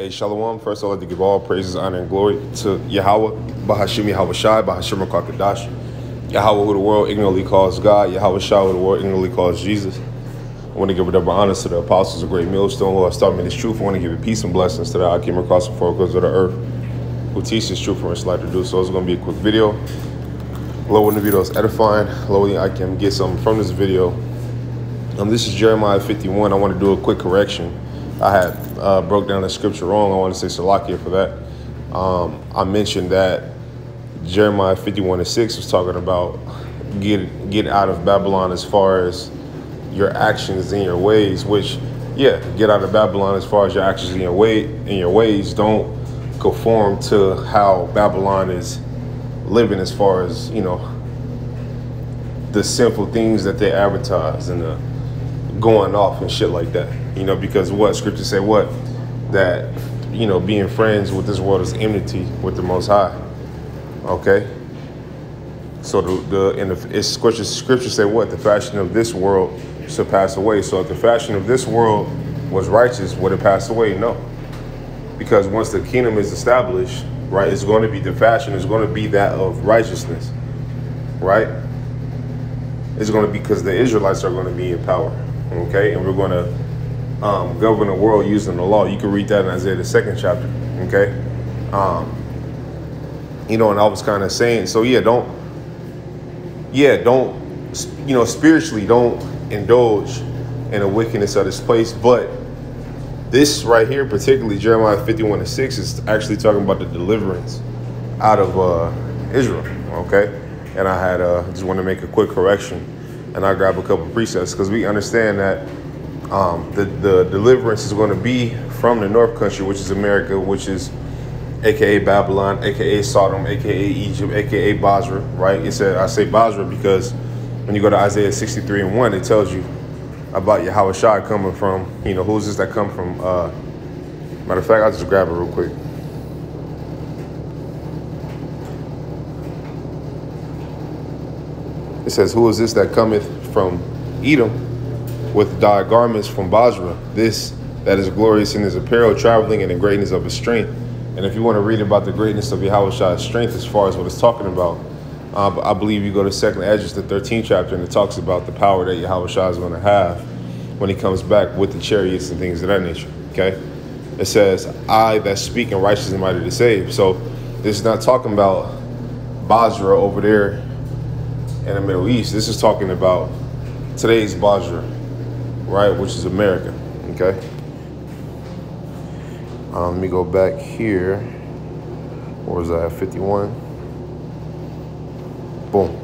Hey, Shalom. First, I'd like to give all praises, honor, and glory to Yahweh, Bahashim Yahweh Shai, Bahashim Kakadash. Yahweh, who the world ignorantly calls God, Yahweh Shai, who the world ignorantly calls Jesus. I want to give double honors to the apostles of Great Millstone have started me this truth. I want to give you peace and blessings to the I came across the four corners of the earth who teach this truth for us like to do. So it's going to be a quick video. Lord, the video is edifying, Lord, I can get something from this video. Um, this is Jeremiah 51. I want to do a quick correction. I had uh, broke down the scripture wrong. I want to say Salakia for that. Um, I mentioned that Jeremiah 51 and 6 was talking about get get out of Babylon as far as your actions and your ways, which yeah, get out of Babylon as far as your actions and your way and your ways. Don't conform to how Babylon is living as far as, you know, the simple things that they advertise and the going off and shit like that. You know, because what scripture say what? That, you know, being friends with this world is enmity with the most high. Okay? So the, the in the it's scripture scripture say what? The fashion of this world shall pass away. So if the fashion of this world was righteous, would it pass away? No. Because once the kingdom is established, right, it's going to be the fashion is going to be that of righteousness. Right? It's going to be because the Israelites are going to be in power. Okay? And we're going to um, govern the world using the law. You can read that in Isaiah the second chapter. Okay, um, you know, and I was kind of saying, so yeah, don't, yeah, don't, you know, spiritually, don't indulge in the wickedness of this place. But this right here, particularly Jeremiah fifty-one and six, is actually talking about the deliverance out of uh, Israel. Okay, and I had uh, just want to make a quick correction, and I grab a couple precepts because we understand that um, the, the deliverance is going to be from the North Country, which is America, which is aka Babylon, aka Sodom, aka Egypt, aka Bozrah, right? It said I say Bozrah because when you go to Isaiah 63 and 1, it tells you about Yahweh Shai coming from, you know, who's this that come from? Uh, matter of fact, I'll just grab it real quick. It says, Who is this that cometh from Edom? With dyed garments from Bozrah, this that is glorious in his apparel, traveling in the greatness of his strength. And if you want to read about the greatness of Yahweh's strength as far as what it's talking about, uh, I believe you go to Second Esdras, the 13th chapter, and it talks about the power that Yahweh is going to have when he comes back with the chariots and things of that nature. Okay? It says, I that speak in righteousness and mighty to save. So this is not talking about Bozrah over there in the Middle East. This is talking about today's Bozrah right, which is America, okay? Um, let me go back here. Where was I 51? Boom.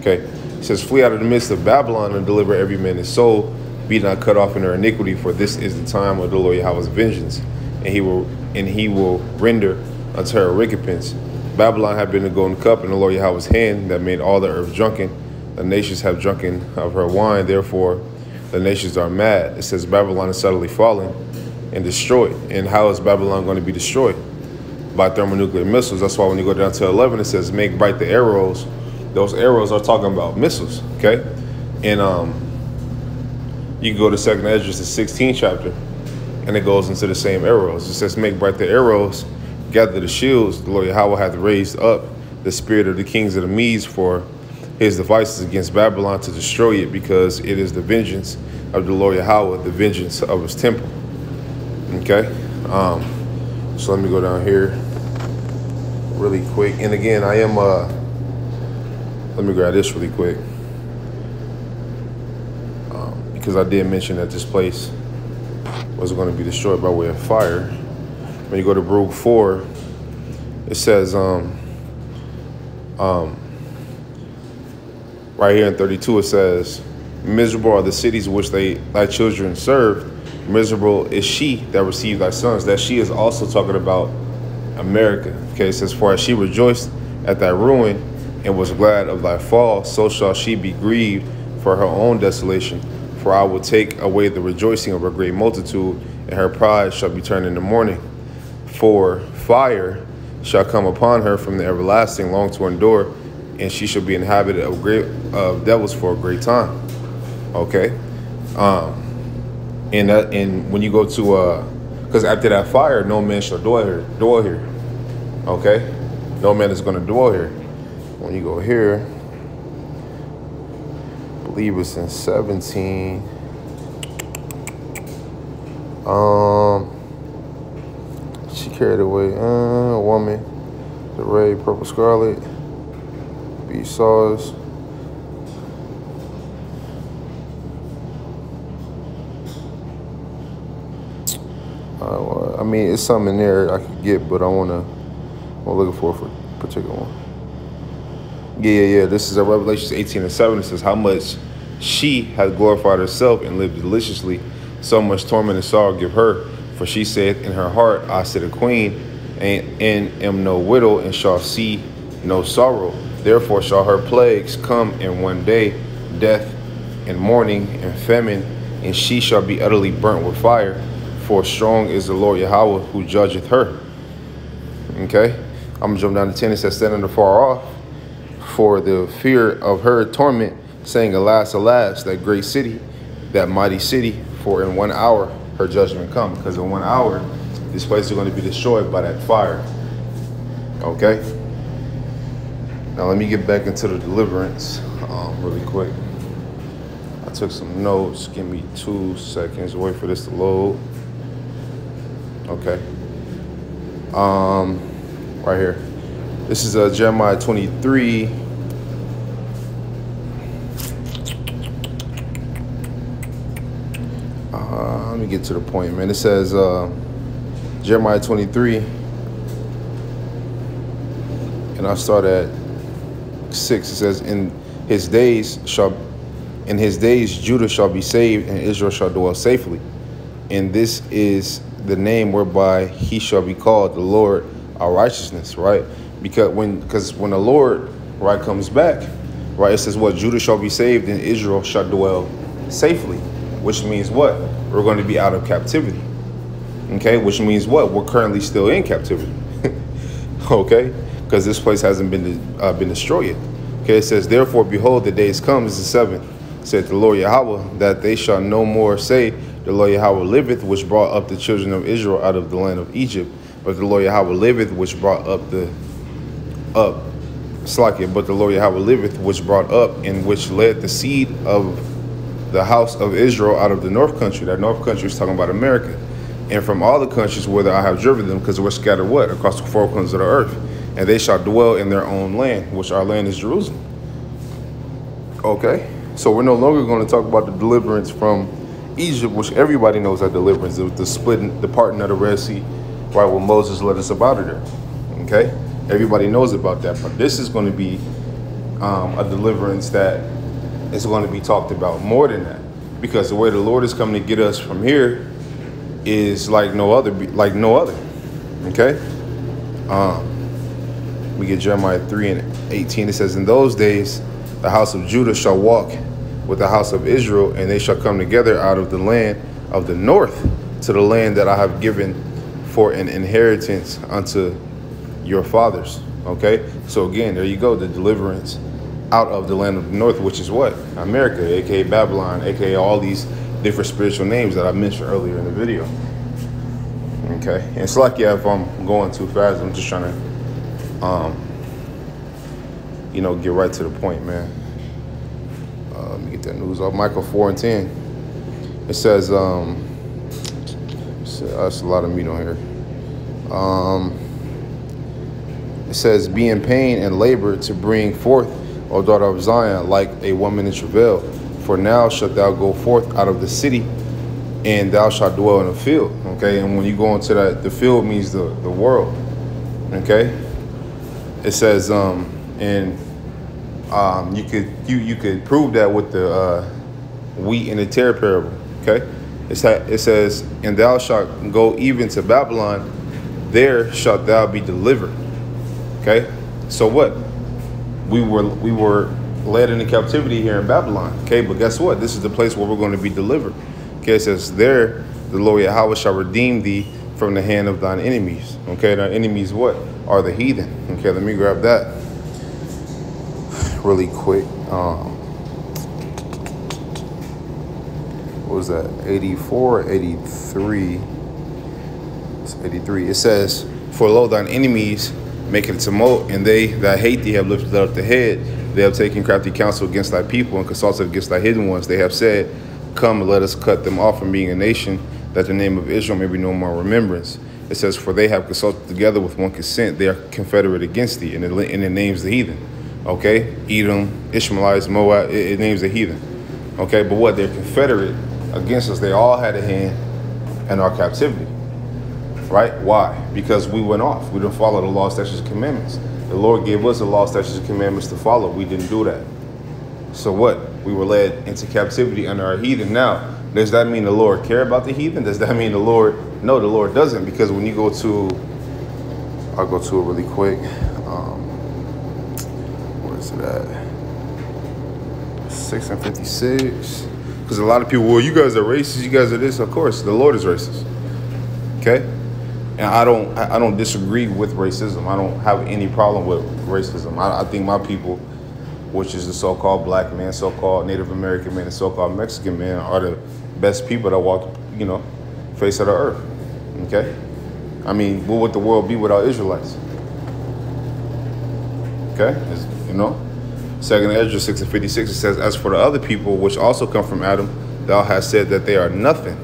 Okay. It says, Flee out of the midst of Babylon and deliver every man his soul. Be not cut off in their iniquity, for this is the time of the Lord Yahweh's vengeance, and he will and he will render unto her recompense. Babylon had been the golden cup in the Lord Yahweh's hand that made all the earth drunken the nations have drunken of her wine, therefore the nations are mad. It says Babylon is suddenly falling and destroyed. And how is Babylon going to be destroyed? By thermonuclear missiles. That's why when you go down to 11, it says make bright the arrows. Those arrows are talking about missiles, okay? And um, you can go to Second Esdras, the 16th chapter, and it goes into the same arrows. It says make bright the arrows, gather the shields. The Lord Yahweh hath raised up the spirit of the kings of the Medes for his devices against Babylon to destroy it because it is the vengeance of the Lord Yahweh, the vengeance of his temple. Okay? Um, so let me go down here really quick. And again, I am, uh, let me grab this really quick. Um, because I did mention that this place was going to be destroyed by way of fire. When you go to Baruch 4, it says, um, um, right here in 32 it says miserable are the cities which they thy children served miserable is she that received thy sons. That she is also talking about america. Okay it says for as she rejoiced at thy ruin and was glad of thy fall so shall she be grieved for her own desolation. For i will take away the rejoicing of her great multitude and her pride shall be turned into mourning. For fire shall come upon her from the everlasting long to endure and she shall be inhabited of great of devils for a great time. Okay, um, and that and when you go to uh, Because after that fire, no man shall dwell here. Dwell here. Okay? No man is going to dwell here. When you go here, I believe it's in 17. Um, she carried away uh, a woman, the ray, purple scarlet, B saws. Uh, I mean, it's something in there I could get, but I wanna, I'm looking for a particular one. Yeah, yeah, yeah. This is a Revelations 18 and 7. It says, How much she has glorified herself and lived deliciously, so much torment and sorrow give her. For she said in her heart, I sit a queen, and, and am no widow, and shall see no sorrow. Therefore shall her plagues come in one day, death and mourning and famine, and she shall be utterly burnt with fire. For strong is the Lord Yahweh who judgeth her. Okay? I'm gonna jump down to 10. It says, standing afar off for the fear of her torment, saying, Alas, alas, that great city, that mighty city, for in one hour her judgment come. Because in one hour, this place is going to be destroyed by that fire. Okay? Now let me get back into the deliverance um, really quick. I took some notes. Give me two seconds. Wait for this to load. Okay. Um, right here. This is uh, Jeremiah 23. Uh, let me get to the point, man. It says uh, Jeremiah 23, and I start at six. It says, "In his days shall, in his days Judah shall be saved, and Israel shall dwell safely. And this is the name whereby he shall be called the Lord our righteousness." Right? Because when, because when the Lord right comes back, right, it says what Judah shall be saved, and Israel shall dwell safely, which means what we're going to be out of captivity. Okay, which means what we're currently still in captivity. okay because this place hasn't been uh, been destroyed. Okay, it says, Therefore, behold, the days come, is seventh, said the Lord Yahweh, that they shall no more say, The Lord Yahweh liveth, which brought up the children of Israel out of the land of Egypt, but the Lord Yahweh liveth, which brought up the up Slakia, but the Lord Yahweh liveth, which brought up and which led the seed of the house of Israel out of the north country. That north country is talking about America. And from all the countries whither I have driven them, because we're scattered what? Across the four corners of the earth and they shall dwell in their own land, which our land is Jerusalem. Okay, so we're no longer going to talk about the deliverance from Egypt, which everybody knows that deliverance, the, the splitting, the parting of the Red Sea, right when Moses led us about it there. Okay, everybody knows about that, but this is going to be um, a deliverance that is going to be talked about more than that, because the way the Lord is coming to get us from here is like no other, like no other. Okay. Um, we get Jeremiah 3 and 18. It says, In those days, the house of Judah shall walk with the house of Israel, and they shall come together out of the land of the north to the land that I have given for an inheritance unto your fathers. Okay? So again, there you go, the deliverance out of the land of the north, which is what? America, aka Babylon, aka all these different spiritual names that I mentioned earlier in the video. Okay, and it's like if I'm going too fast, I'm just trying to um, you know, get right to the point, man. Uh, let me get that news off. Micah 4 and 10. It says, um, that's a lot of meat on here. Um, it says, Be in pain and labor to bring forth, O daughter of Zion, like a woman in travail. For now shalt thou go forth out of the city, and thou shalt dwell in a field. Okay, and when you go into that, the field means the, the world. Okay, it says, um, and um, you could you you could prove that with the uh, wheat and the tare parable. Okay, it's that it says, and thou shalt go even to Babylon, there shalt thou be delivered. Okay, so what? We were we were led into captivity here in Babylon. Okay, but guess what? This is the place where we're going to be delivered. Okay, it says there the Lord Yahweh shall redeem thee from the hand of thine enemies. Okay, thine enemies what? Are the heathen. Okay, let me grab that really quick. Um, what was that? 84 83. It's 83. It says, For lo, thine enemies make it a tumult, and they that hate thee have lifted up the head. They have taken crafty counsel against thy people and consulted against thy hidden ones. They have said, Come, let us cut them off from being a nation, that the name of Israel may be no more remembrance. It says, For they have consulted together with one consent. They are confederate against thee, and it, and it names the heathen. Okay? Edom, Ishmaelites, Moab, it, it names the heathen. Okay? But what? They're confederate against us. They all had a hand in our captivity. Right? Why? Because we went off. We didn't follow the law, statutes, and commandments. The Lord gave us the law, statutes, and commandments to follow. We didn't do that. So what? We were led into captivity under our heathen. Now, does that mean the Lord care about the heathen? Does that mean the Lord? No, the Lord doesn't. Because when you go to, I'll go to it really quick. Um, where is it at? Six and fifty-six. Because a lot of people, well, you guys are racist. You guys are this. Of course, the Lord is racist. Okay, and I don't, I don't disagree with racism. I don't have any problem with racism. I, I think my people, which is the so-called black man, so-called Native American man, and so-called Mexican man, are the best people that walk, face of the earth. Okay, I mean, what would the world be without Israelites? Okay, it's, you know. Second Ezra 6 and 56, it says, As for the other people which also come from Adam, thou hast said that they are nothing.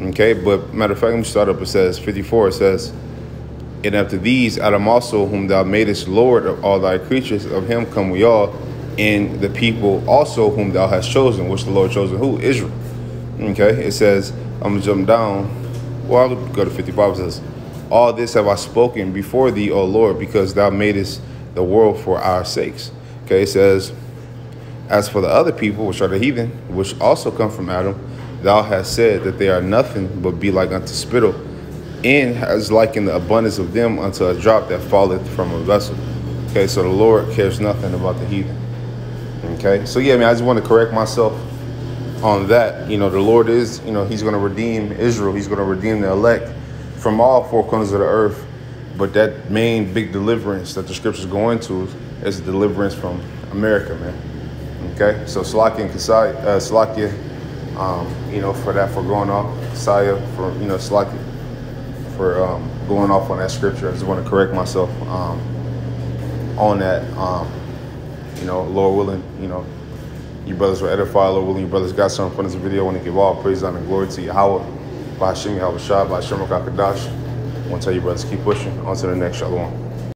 Okay, but matter of fact, let me start up. It says 54, it says, And after these, Adam also, whom thou madest Lord of all thy creatures, of him come we all, and the people also whom thou hast chosen, which the Lord chosen who? Israel. Okay, it says, I'm gonna jump down. Well, I'll go to 55. It says, All this have I spoken before thee, O Lord, because thou madest the world for our sakes. Okay, it says, As for the other people, which are the heathen, which also come from Adam, thou hast said that they are nothing but be like unto spittle, and has likened the abundance of them unto a drop that falleth from a vessel. Okay, so the Lord cares nothing about the heathen. Okay, so yeah, I mean, I just want to correct myself on that. You know, the Lord is, you know, He's going to redeem Israel, He's going to redeem the elect from all four corners of the earth. But that main big deliverance that the scriptures go into is deliverance from America, man. Okay, so Slakia and Kasai, uh, Slakia, um, you know, for that, for going off, Saya, for, you know, Slakia, for um, going off on that scripture. I just want to correct myself um, on that. Um, you know, Lord willing, you know, you brothers will edify, Lord willing, you brothers got something from this video. I want to give all praise, honor, and glory to Yahweh, by Hashem, Yahweh by Shem Kakadash. I want to tell you brothers, keep pushing. On to the next Shalom.